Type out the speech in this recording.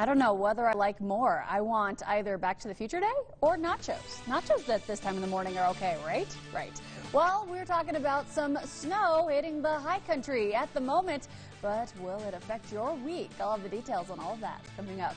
I don't know whether I like more. I want either Back to the Future Day or nachos. Nachos at this time in the morning are okay, right? Right. Well, we're talking about some snow hitting the high country at the moment, but will it affect your week? I'll have the details on all of that coming up.